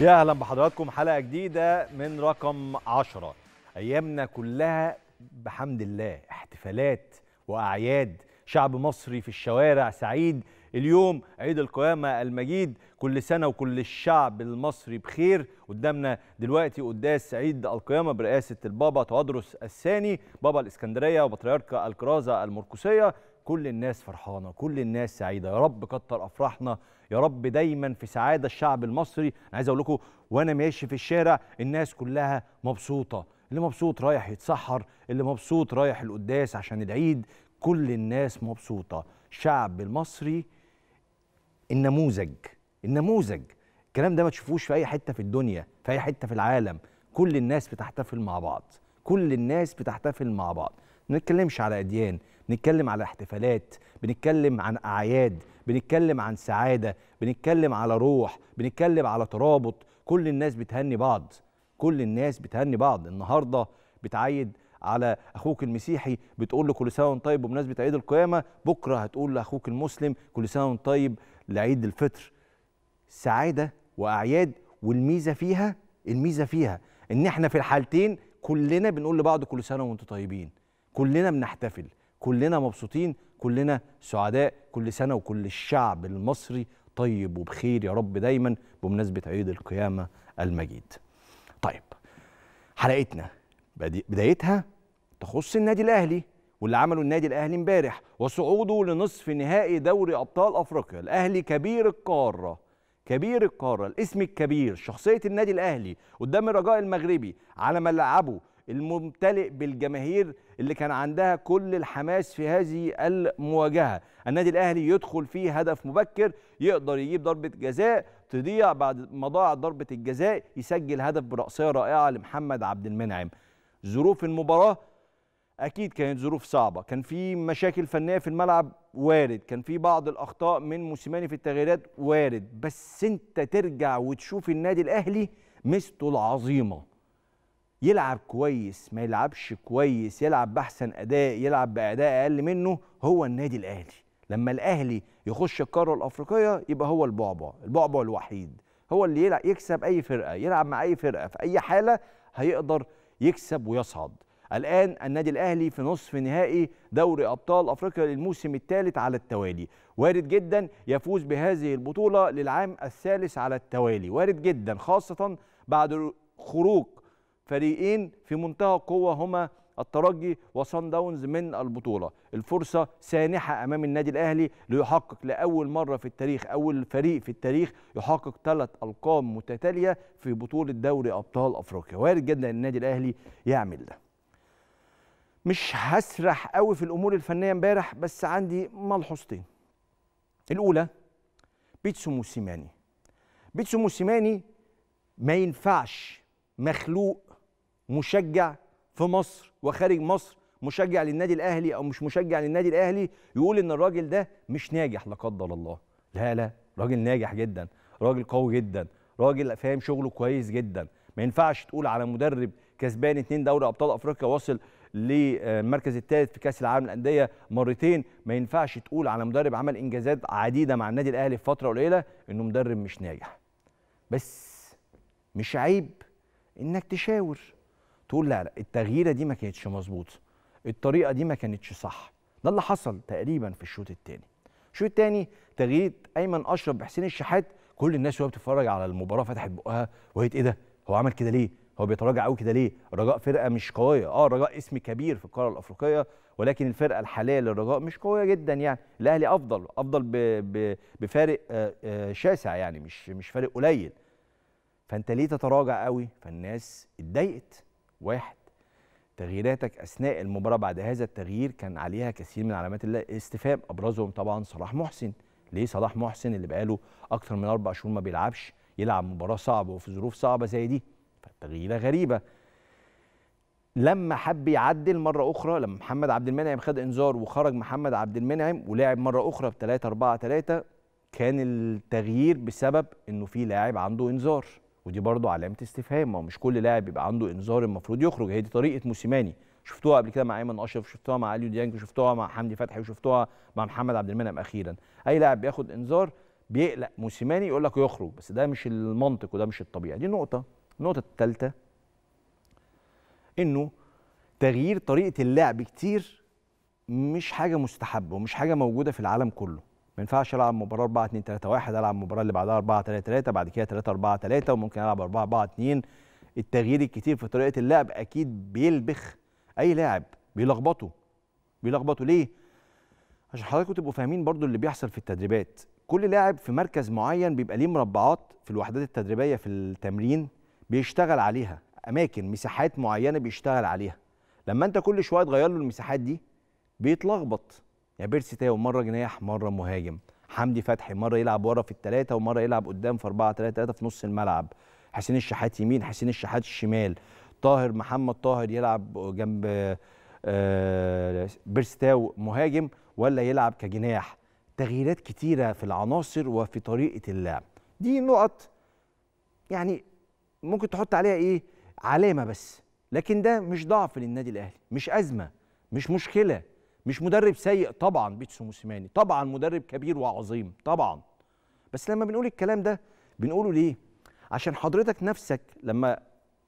يا أهلا بحضراتكم حلقة جديدة من رقم 10 أيامنا كلها بحمد الله احتفالات وأعياد. شعب مصري في الشوارع سعيد. اليوم عيد القيامة المجيد. كل سنة وكل الشعب المصري بخير. قدامنا دلوقتي قداس عيد القيامة برئاسة البابا تودرس الثاني بابا الإسكندرية وبطريرك الكرازة المرقسية. كل الناس فرحانة كل الناس سعيدة. يا رب كتر أفراحنا يا رب دايما في سعادة الشعب المصري. أنا عايز أقول لكم وأنا ماشي في الشارع الناس كلها مبسوطة. اللي مبسوط رايح يتسحر اللي مبسوط رايح القداس عشان العيد كل الناس مبسوطة. الشعب المصري النموذج النموذج. الكلام ده ما تشوفوش في أي حتة في الدنيا في أي حتة في العالم. كل الناس بتحتفل مع بعض كل الناس بتحتفل مع بعض. ما نتكلمش على أديان. بنتكلم على احتفالات بنتكلم عن أعياد بنتكلم عن سعادة بنتكلم على روح بنتكلم على ترابط. كل الناس بتهني بعض كل الناس بتهني بعض. النهارده بتعيد على أخوك المسيحي بتقول له كل سنة وأنت طيب. بمناسبة عيد القيامة بكرة هتقول لأخوك المسلم كل سنة وأنت طيب لعيد الفطر. سعادة وأعياد والميزة فيها الميزة فيها إن إحنا في الحالتين كلنا بنقول لبعض كل سنة وأنتم طيبين. كلنا بنحتفل. كلنا مبسوطين كلنا سعداء كل سنة وكل الشعب المصري طيب وبخير يا رب دايما بمناسبة عيد القيامة المجيد. طيب حلقتنا بدايتها تخص النادي الأهلي واللي عمله النادي الأهلي امبارح وصعوده لنصف نهائي دوري أبطال أفريقيا. الأهلي كبير القارة كبير القارة الاسم الكبير شخصية النادي الأهلي قدام الرجاء المغربي على ملعبه الممتلئ بالجماهير اللي كان عندها كل الحماس في هذه المواجهة. النادي الأهلي يدخل فيه هدف مبكر يقدر يجيب ضربة جزاء تضيع بعد ما ضاعت ضربة الجزاء يسجل هدف برأسية رائعة لمحمد عبد المنعم. ظروف المباراة؟ أكيد كانت ظروف صعبة. كان في مشاكل فنية في الملعب؟ وارد. كان في بعض الأخطاء من موسيماني في التغييرات؟ وارد. بس أنت ترجع وتشوف النادي الأهلي ميزته العظيمة. يلعب كويس ما يلعبش كويس يلعب بأحسن أداء يلعب بأداء أقل منه هو النادي الأهلي. لما الأهلي يخش القارة الأفريقية يبقى هو البعبع البعبع الوحيد. هو اللي يلعب يكسب أي فرقة يلعب مع أي فرقة في أي حالة هيقدر يكسب ويصعد. الآن النادي الأهلي في نصف نهائي دوري أبطال أفريقيا للموسم الثالث على التوالي. وارد جدا يفوز بهذه البطولة للعام الثالث على التوالي. وارد جدا خاصة بعد خروج فريقين في منتهى القوة هما الترجي وصن داونز من البطولة. الفرصة سانحة أمام النادي الأهلي ليحقق لأول مرة في التاريخ أول فريق في التاريخ يحقق ثلاث ألقاب متتالية في بطولة دوري أبطال أفريقيا. وارد جدا إن النادي الأهلي يعمل ده. مش هسرح قوي في الأمور الفنية امبارح بس عندي ملحوظتين. الأولى بيتسو موسيماني. بيتسو موسيماني ما ينفعش مخلوق مشجع في مصر وخارج مصر مشجع للنادي الأهلي أو مش مشجع للنادي الأهلي يقول إن الراجل ده مش ناجح لا قدر الله. لا لا راجل ناجح جدا راجل قوي جدا راجل فاهم شغله كويس جدا. ما ينفعش تقول على مدرب كسبان اتنين دوري أبطال أفريقيا واصل للمركز الثالث في كأس العالم للأندية مرتين. ما ينفعش تقول على مدرب عمل إنجازات عديدة مع النادي الأهلي في فترة قليلة إنه مدرب مش ناجح. بس مش عيب إنك تشاور. تقول لا لا التغييرة دي ما كانتش مظبوطة الطريقة دي ما كانتش صح. ده اللي حصل تقريبا في الشوط الثاني الشوط الثاني تغيير أيمن أشرف بحسين الشحات كل الناس وهي بتتفرج على المباراة فتحت بقها وهي إيه ده؟ هو عمل كده ليه؟ هو بيتراجع قوي كده ليه؟ الرجاء فرقة مش قوية. آه الرجاء اسم كبير في القاره الأفريقية ولكن الفرقة الحالية للرجاء مش قوية جدا يعني. الأهلي أفضل أفضل ب... ب... بفارق آه، آه، شاسع يعني مش مش فارق قليل. فأنت ليه تتراجع قوي فالناس اتضايقت. واحد. تغييراتك أثناء المباراة بعد هذا التغيير كان عليها كثير من علامات الاستفهام. أبرزهم طبعا صلاح محسن. ليه صلاح محسن اللي بقاله أكتر من أربع شهور ما بيلعبش يلعب مباراة صعبة وفي ظروف صعبة زي دي. فالتغييرة غريبة. لما حب يعدل مرة أخرى لما محمد عبد المنعم خد إنذار وخرج محمد عبد المنعم ولعب مرة أخرى ب 3 4 3 كان التغيير بسبب إنه في لاعب عنده إنذار. ودي برضه علامة استفهام ما مش كل لاعب يبقى عنده انذار المفروض يخرج هي دي طريقة موسيماني. شفتوها قبل كده مع أيمن أشرف شفتوها مع أليو ديانج شفتوها مع حمدي فتحي وشفتوها مع محمد عبد المنعم أخيرا. أي لاعب بياخد انذار بيقلق موسيماني يقول لك يخرج. بس ده مش المنطق وده مش الطبيعي. دي نقطة. النقطة الثالثه إنه تغيير طريقة اللعب كتير مش حاجة مستحبة ومش حاجة موجودة في العالم كله. ما ينفعش ألعب مباراة 4 2 3 1 ألعب المباراه اللي بعدها 4 3 3 بعد كده 3 4 3 وممكن ألعب 4 4 2 التغيير الكتير في طريقة اللعب أكيد بيلبخ أي لاعب بيلخبطه. بيلخبطه ليه؟ عشان حضراتكم تبقوا فاهمين برضو اللي بيحصل في التدريبات. كل لاعب في مركز معين بيبقى ليه مربعات في الوحدات التدريبية في التمرين بيشتغل عليها. أماكن مساحات معينة بيشتغل عليها. لما أنت كل شوية تغير له المساحات دي بيتلخبط. يعني بيرسي تاو مرة جناح مرة مهاجم. حمدي فتحي مرة يلعب ورا في الثلاثه ومرة يلعب قدام في 4 3 3 في نص الملعب. حسين الشحات يمين حسين الشحات الشمال. طاهر محمد طاهر يلعب جنب آه، بيرسي تاو مهاجم ولا يلعب كجناح. تغييرات كتيرة في العناصر وفي طريقة اللعب. دي نقط يعني ممكن تحط عليها إيه؟ علامة بس. لكن ده مش ضعف للنادي الأهلي مش أزمة مش مشكلة. مش مدرب سيء طبعا بيتسو موسيماني طبعا مدرب كبير وعظيم طبعا. بس لما بنقول الكلام ده بنقوله ليه؟ عشان حضرتك نفسك لما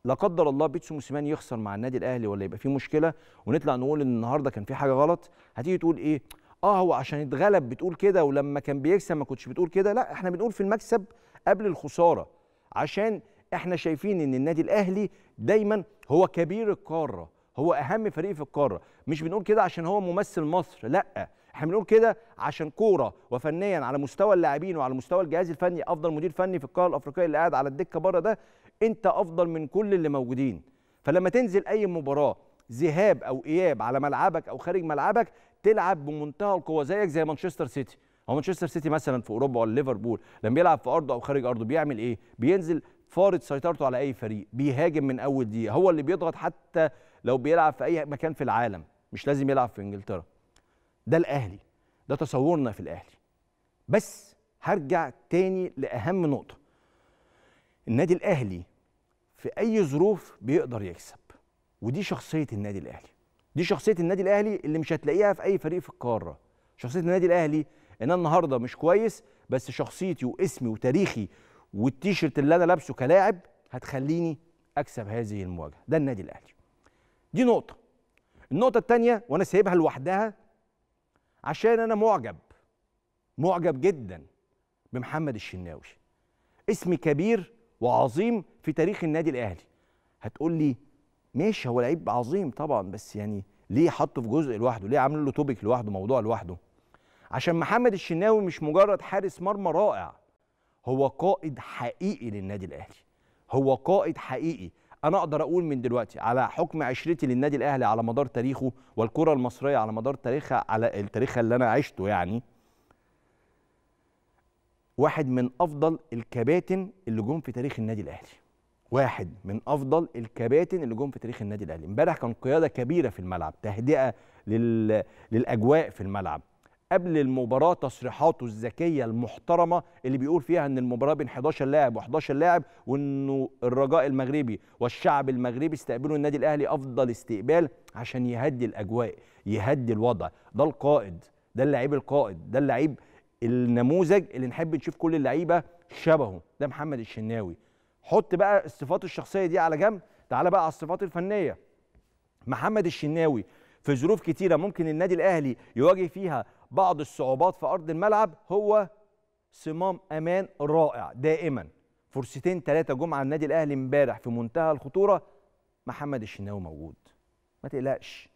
لا قدر الله بيتسو موسيماني يخسر مع النادي الأهلي ولا يبقى فيه مشكلة ونطلع نقول إن النهارده كان في حاجة غلط هتيجي تقول إيه؟ آه هو عشان اتغلب بتقول كده ولما كان بيكسب ما كنتش بتقول كده لا إحنا بنقول في المكسب قبل الخسارة عشان إحنا شايفين إن النادي الأهلي دايما هو كبير القارة. هو أهم فريق في القارة. مش بنقول كده عشان هو ممثل مصر لأ. إحنا بنقول كده عشان كورة وفنيا على مستوى اللاعبين وعلى مستوى الجهاز الفني أفضل مدير فني في القارة الأفريقية اللي قاعد على الدكة بره ده أنت أفضل من كل اللي موجودين. فلما تنزل أي مباراة ذهاب أو إياب على ملعبك أو خارج ملعبك تلعب بمنتهى القوة زيك زي مانشستر سيتي. هو مانشستر سيتي مثلا في أوروبا ولا ليفربول لما بيلعب في أرضه أو خارج أرضه بيعمل إيه؟ بينزل فارض سيطرته على أي فريق بيهاجم من أول دقيقة. هو اللي بيضغط حتى لو بيلعب في أي مكان في العالم مش لازم يلعب في إنجلترا. ده الأهلي ده تصورنا في الأهلي. بس هرجع تاني لأهم نقطة. النادي الأهلي في أي ظروف بيقدر يكسب. ودي شخصية النادي الأهلي. دي شخصية النادي الأهلي اللي مش هتلاقيها في أي فريق في القارة. شخصية النادي الأهلي إن أنا النهارده مش كويس بس شخصيتي واسمي وتاريخي والتيشيرت اللي أنا لابسه كلاعب هتخليني أكسب هذه المواجهة. ده النادي الأهلي. دي نقطة. النقطة الثانية وأنا سايبها لوحدها عشان أنا معجب معجب جدا بمحمد الشناوي. اسم كبير وعظيم في تاريخ النادي الأهلي. هتقول لي ماشي هو لعيب عظيم طبعا بس يعني ليه حطه في جزء لوحده؟ ليه عامل له توبيك لوحده موضوع لوحده؟ عشان محمد الشناوي مش مجرد حارس مرمى رائع هو قائد حقيقي للنادي الأهلي. هو قائد حقيقي. أنا أقدر أقول من دلوقتي على حكم عشرتي للنادي الأهلي على مدار تاريخه والكرة المصرية على مدار تاريخها على التاريخ اللي أنا عشته يعني واحد من أفضل الكباتن اللي جم في تاريخ النادي الأهلي. واحد من أفضل الكباتن اللي جم في تاريخ النادي الأهلي. امبارح كان قيادة كبيرة في الملعب تهدئة لل... للأجواء في الملعب. قبل المباراة تصريحاته الذكية المحترمة اللي بيقول فيها إن المباراة بين 11 لاعب و11 لاعب وإنه الرجاء المغربي والشعب المغربي استقبلوا النادي الأهلي أفضل استقبال عشان يهدي الأجواء يهدي الوضع. ده القائد ده اللعيب القائد ده اللعيب النموذج اللي نحب نشوف كل اللعيبة شبهه ده محمد الشناوي. حط بقى الصفات الشخصية دي على جنب. تعالى بقى على الصفات الفنية. محمد الشناوي في ظروف كتيرة ممكن النادي الأهلي يواجه فيها بعض الصعوبات في أرض الملعب هو صمام أمان رائع دائما. فرصتين ثلاثة جم على النادي الأهلي امبارح في منتهى الخطورة. محمد الشناوي موجود. ما تقلقش.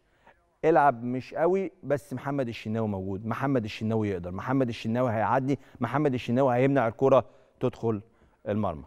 العب مش قوي بس محمد الشناوي موجود. محمد الشناوي يقدر. محمد الشناوي هيعدي. محمد الشناوي هيمنع الكرة تدخل المرمى.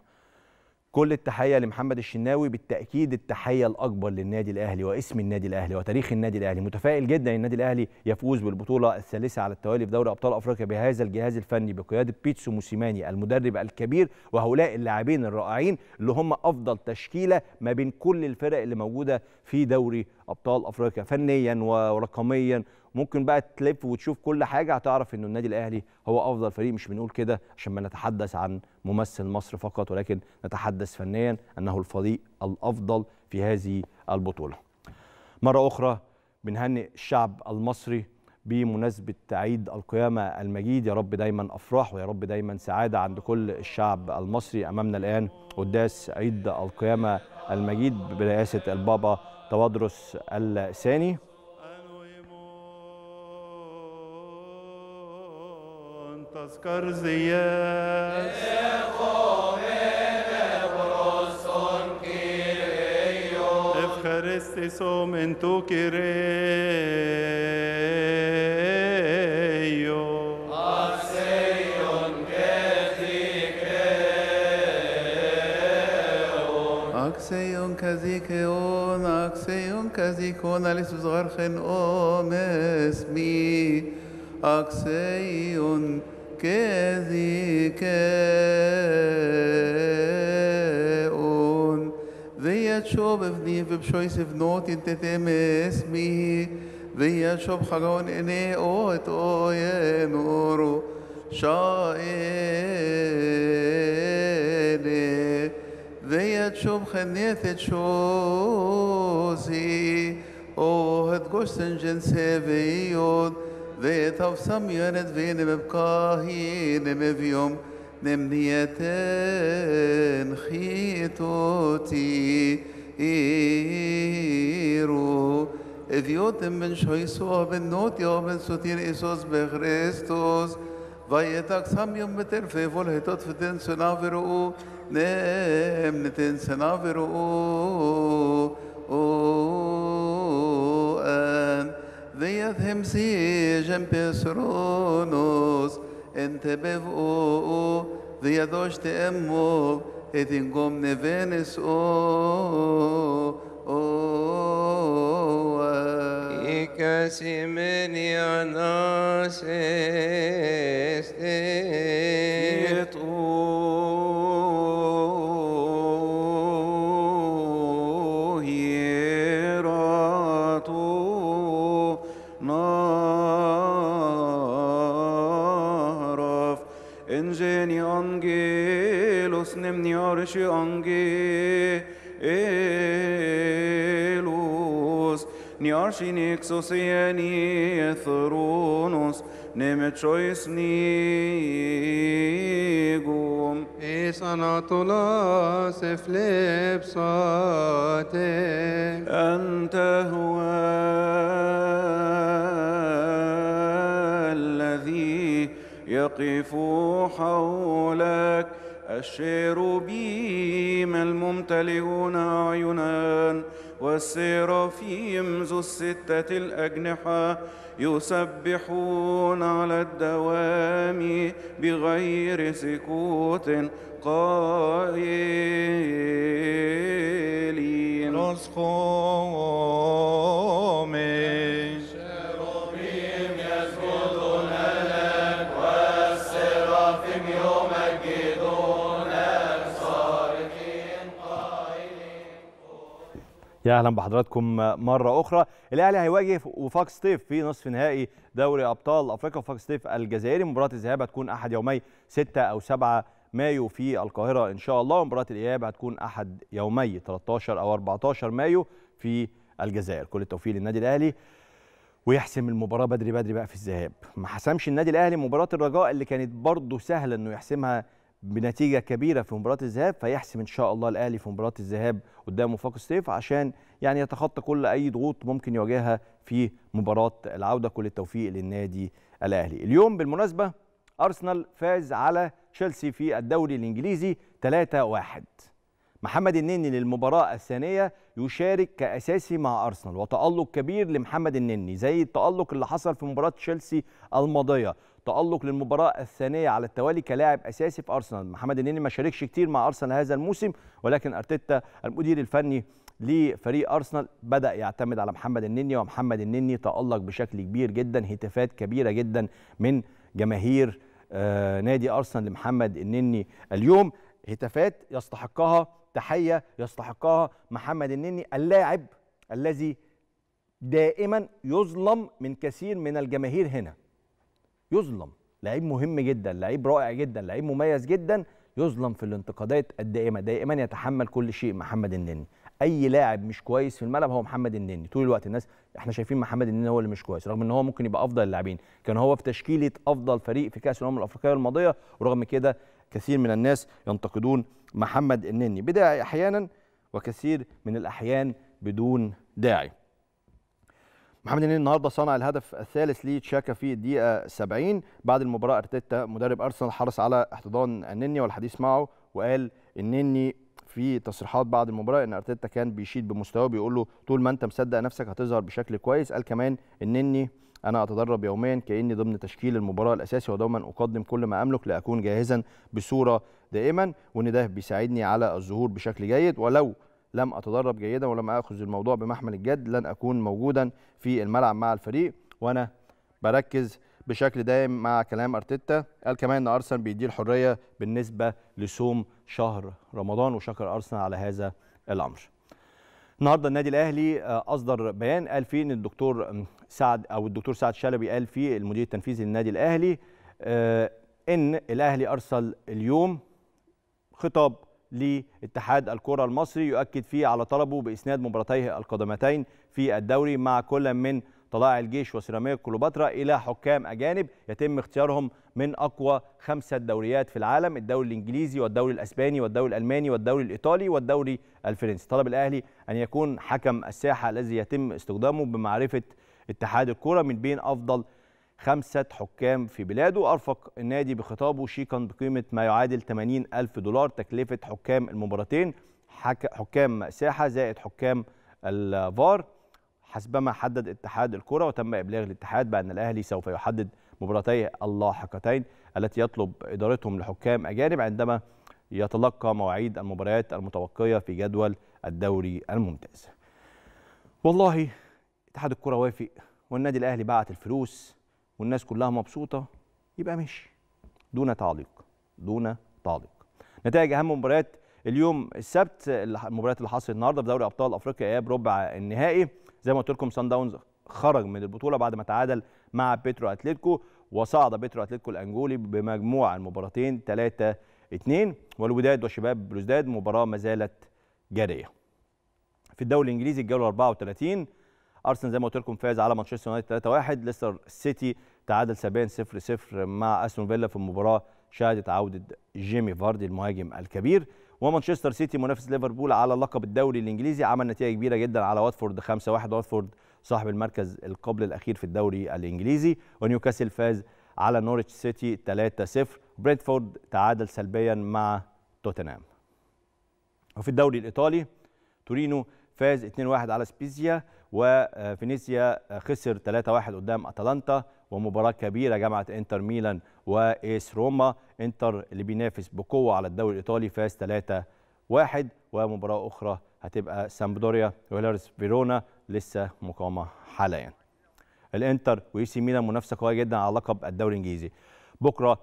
كل التحية لمحمد الشناوي بالتأكيد التحية الأكبر للنادي الأهلي واسم النادي الأهلي وتاريخ النادي الأهلي. متفائل جدا النادي الأهلي يفوز بالبطولة الثالثة على التوالي في دوري أبطال أفريقيا بهذا الجهاز الفني بقيادة بيتسو موسيماني المدرب الكبير وهؤلاء اللاعبين الرائعين اللي هم أفضل تشكيلة ما بين كل الفرق اللي موجودة في دوري أبطال أفريقيا فنيا ورقميا ممكن بقى تلف وتشوف كل حاجة هتعرف إنه النادي الأهلي هو أفضل فريق مش بنقول كده عشان ما نتحدث عن ممثل مصر فقط ولكن نتحدث فنيا أنه الفريق الأفضل في هذه البطولة. مرة أخرى بنهنئ الشعب المصري بمناسبة عيد القيامة المجيد. يا رب دايما أفراح ويا رب دايما سعادة عند كل الشعب المصري أمامنا الآن. قداس عيد القيامة المجيد برئاسة البابا توادرس الثاني. تذكر زياد Ευχαριστήσω μεν του Κυρίου. Αξέιον καζίκαιον, αξέιον καζίκαιον, αλήθους γάρχεν όμες μη, αξέιον كذكاء ذي شوب ابني بشويس بنوت انت تمس مي ذي شوب خلون اني اوت أو نورو شائني ذي شوب خنيت شوزي أو هد قوشتن جنسي بيود ذي تفسم يرد فين مبقاهي نمفيوم نمنيتين خيتوتي إيرو. إذ يوتم من شويسو بن نوت يوم من سوتير إيسوس بخريستوس. فايتك سام يوم بترفي فولهتوت فتن سنافرو أن ذيتهم سيجن بسرونوس انت بفقو ذيدوش تأمو اتنقوم نفنس أو أو Ikasimen yanas este نيارشي نيكسوس ياني ثرونوس نمتشويس نيجوم Is anatolas eflepsate أنت هو الذي يقف حولك الشيروبيم الممتلئون أعينا والسيرافيم ذو الستة الأجنحة يسبحون على الدوام بغير سكوت قائلين. Roschomes يا أهلا بحضراتكم مرة أخرى. الأهلي هيواجه وفاق سطيف في نصف نهائي دوري أبطال أفريقيا وفاق سطيف الجزائري. مباراة الذهاب هتكون أحد يومي 6 أو 7 مايو في القاهرة إن شاء الله. ومباراه الإياب هتكون أحد يومي 13 أو 14 مايو في الجزائر. كل التوفيق للنادي الأهلي ويحسم المباراة بدري بدري بقى في الذهاب. ما حسمش النادي الأهلي مباراة الرجاء اللي كانت برضه سهلة إنه يحسمها بنتيجة كبيرة في مباراة الذهاب فيحسم إن شاء الله الأهلي في مباراة الذهاب قدام وفاق سطيف عشان يعني يتخطى كل أي ضغوط ممكن يواجهها في مباراة العودة. كل التوفيق للنادي الأهلي. اليوم بالمناسبة أرسنال فاز على تشيلسي في الدوري الإنجليزي 3-1 محمد النني للمباراة الثانية يشارك كأساسي مع أرسنال وتألق كبير لمحمد النني زي التألق اللي حصل في مباراة تشيلسي الماضية. تألق للمباراة الثانية على التوالي كلاعب أساسي في أرسنال. محمد النني ما شاركش كتير مع أرسنال هذا الموسم ولكن أرتيتا المدير الفني لفريق أرسنال بدأ يعتمد على محمد النني ومحمد النني تألق بشكل كبير جدا هتافات كبيرة جدا من جماهير آه نادي أرسنال لمحمد النني اليوم. هتافات يستحقها تحية يستحقها محمد النني اللاعب الذي دائما يظلم من كثير من الجماهير هنا. يظلم. لعيب مهم جدا لعيب رائع جدا لعيب مميز جدا يظلم في الانتقادات الدائمه دائما يتحمل كل شيء محمد النني. أي لاعب مش كويس في الملعب هو محمد النني. طول الوقت الناس إحنا شايفين محمد النني هو اللي مش كويس رغم إن هو ممكن يبقى أفضل اللاعبين. كان هو في تشكيلة أفضل فريق في كأس الأمم الأفريقية الماضية ورغم كده كثير من الناس ينتقدون محمد النني. بداعي أحيانا وكثير من الأحيان بدون داعي. محمد النني النهارده صنع الهدف الثالث لتشاكا في الدقيقة 70 بعد المباراة أرتيتا مدرب أرسنال حرص على احتضان النني والحديث معه وقال النني في تصريحات بعد المباراة إن أرتيتا كان بيشيد بمستواه بيقول له طول ما أنت مصدق نفسك هتظهر بشكل كويس قال كمان النني أنا أتدرب يوميا كأني ضمن تشكيل المباراة الأساسي ودوما أقدم كل ما أملك لأكون جاهزا بصورة دائما وإن ده بيساعدني على الظهور بشكل جيد. ولو لم أتدرب جيدا ولم أخذ الموضوع بمحمل الجد لن أكون موجودا في الملعب مع الفريق. وأنا بركز بشكل دائم مع كلام أرتيتا قال كمان إن أرسنال بيديه الحرية بالنسبة لصوم شهر رمضان وشكر أرسنال على هذا الأمر. النهارده النادي الأهلي آه، أصدر بيان قال فيه إن الدكتور سعد أو الدكتور سعد شلبي قال فيه المدير التنفيذي للنادي الأهلي آه، إن الأهلي أرسل اليوم خطاب لاتحاد الكرة المصري يؤكد فيه على طلبه بإسناد مباراتيه القادمتين في الدوري مع كل من طلائع الجيش وسيراميكا كليوباترا إلى حكام أجانب. يتم اختيارهم من أقوى خمسة دوريات في العالم الدوري الإنجليزي والدوري الأسباني والدوري الألماني والدوري الإيطالي والدوري الفرنسي. طلب الأهلي أن يكون حكم الساحة الذي يتم استخدامه بمعرفة اتحاد الكرة من بين أفضل خمسة حكام في بلاده. أرفق النادي بخطابه شيكا بقيمة ما يعادل 80 ألف دولار تكلفة حكام المباراتين. حك... حكام ساحة زائد حكام الفار. حسبما حدد اتحاد الكرة وتم إبلاغ الاتحاد بأن الأهلي سوف يحدد مباراتي اللاحقتين التي يطلب إدارتهم لحكام أجانب عندما يتلقى مواعيد المباريات المتبقية في جدول الدوري الممتاز. والله اتحاد الكرة وافق والنادي الأهلي بعت الفلوس. والناس كلها مبسوطة يبقى مشي دون تعليق دون تعليق. نتائج أهم مباريات اليوم السبت المباريات اللي حصلت النهارده في دوري أبطال أفريقيا إياب ربع النهائي. زي ما قلت لكم سان داونز خرج من البطولة بعد ما تعادل مع بيترو اتلتيكو وصعد بيترو اتلتيكو الأنجولي بمجموع المباراتين 3 2 والوداد وشباب بلوزداد مباراة ما زالت جارية. في الدوري الإنجليزي الجولة 34 أرسنال زي ما قلت لكم فاز على مانشستر يونايتد 3-1 ليستر سيتي تعادل سلبيا 0-0 مع أستون فيلا في مباراة شهدت عودة جيمي فاردي المهاجم الكبير. ومانشستر سيتي منافس ليفربول على لقب الدوري الإنجليزي عمل نتيجة كبيرة جدا على واتفورد 5-1 واتفورد صاحب المركز القبل الأخير في الدوري الإنجليزي. ونيوكاسل فاز على نوريتش سيتي 3-0 برينتفورد تعادل سلبيا مع توتنهام. وفي الدوري الإيطالي تورينو فاز 2-1 على سبيزيا وفينيسيا خسر 3-1 قدام أتلانتا ومباراة كبيرة جمعت إنتر ميلان وإيس روما. إنتر اللي بينافس بقوة على الدوري الإيطالي فاز 3-1 ومباراة أخرى هتبقى سامبدوريا وهيلارس فيرونا لسه مقامه حاليا. الإنتر وإي سي ميلان منافسة قوية جدا على لقب الدوري الإنجليزي. بكرة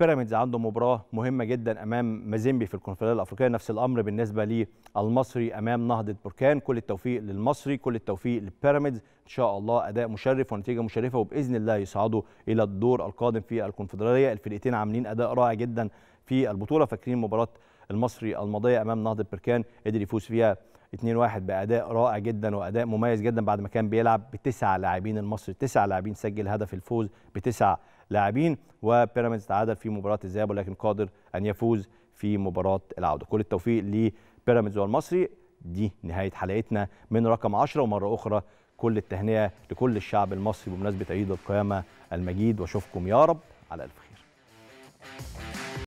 بيراميدز عنده مباراة مهمة جدا أمام مازيمبي في الكونفدرالية الأفريقية نفس الأمر بالنسبة للمصري أمام نهضة بركان. كل التوفيق للمصري كل التوفيق لبيراميدز. إن شاء الله أداء مشرف ونتيجة مشرفة وبإذن الله يصعدوا إلى الدور القادم في الكونفدرالية. الفرقتين عاملين أداء رائع جدا في البطولة فاكرين مباراة المصري الماضية أمام نهضة بركان. قدر يفوز فيها 2-1 بأداء رائع جدا وأداء مميز جدا بعد ما كان بيلعب بتسع لاعبين المصري. تسع لاعبين سجل هدف الفوز بتسع لاعبين وبيراميدز تعادل في مباراة الذهاب ولكن قادر أن يفوز في مباراة العودة. كل التوفيق لبيراميدز والمصري. دي نهاية حلقتنا من رقم 10 ومرة أخرى كل التهنئة لكل الشعب المصري بمناسبة عيد القيامة المجيد وأشوفكم يا رب على ألف خير.